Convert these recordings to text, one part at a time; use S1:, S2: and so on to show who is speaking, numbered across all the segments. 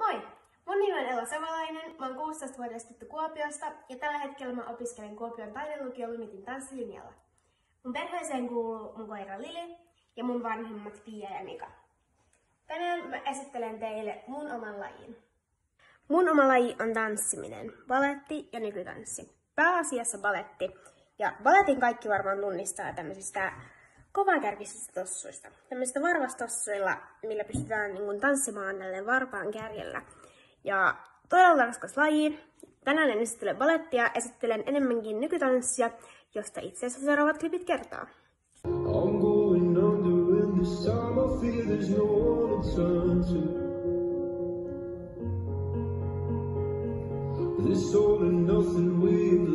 S1: Moi! Mun nimi on Ella Savalainen, mä oon 16-vuotias tyttö Kuopiosta ja tällä hetkellä mä opiskelen Kuopion taidelukio Lumitin tanssilinjalla. Mun perheeseen kuuluu mun koira Lili ja mun vanhemmat Pia ja Mika. Tänään mä esittelen teille mun oman lajin. Mun oma laji on tanssiminen, baletti ja nykytanssi. Pääasiassa baletti. Ja balletin kaikki varmaan tunnistaa tämmöisistä kovakärkisistä tossuista. Tämmöisistä varvastossuilla, millä pystytään niin tanssimaan tälle varpaan kärjellä. Ja todella raskas laji. Tänään en esittele balettia, esittelen enemmänkin nykytanssia, josta itse asiassa seuraavat klipit in this This all and nothing way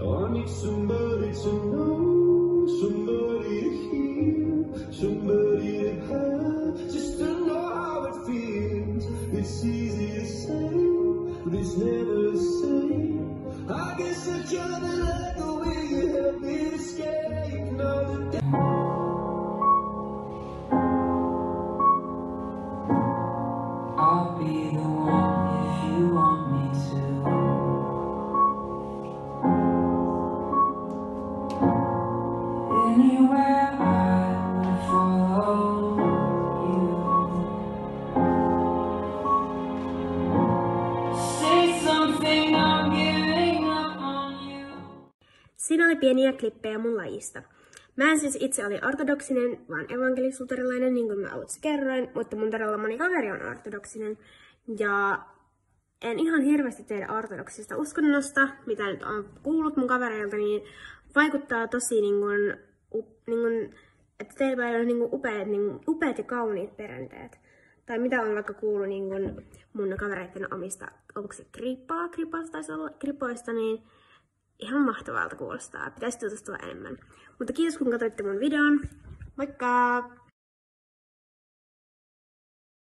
S1: Oh, I need somebody to know, somebody to hear, somebody to have, just to know how it feels. It's easy to say, but it's never the same. I guess I to let the way you help me escape. Siinä oli pieniä klippejä mun lajista. Mä en siis itse oli ortodoksinen, vaan evankelisuterilainen, niin kuin mä aluksi kerroin, mutta mun todella moni kaveri on ortodoksinen. Ja en ihan hirveästi tiedä ortodoksista uskonnosta, mitä nyt on kuullut mun kavereilta, niin vaikuttaa tosi niin kuin, niin kuin, että teillä on niin kuin upeat, niin kuin, upeat ja kauniit perinteet. Tai mitä on vaikka kuullut niin kuin mun kavereiden omista, onko se krippaa, olla, kripoista, niin ihan mahtavalta kuulostaa. Pitäisi tutustua enemmän. Mutta kiitos kun katsoitte mun videon. Moikka!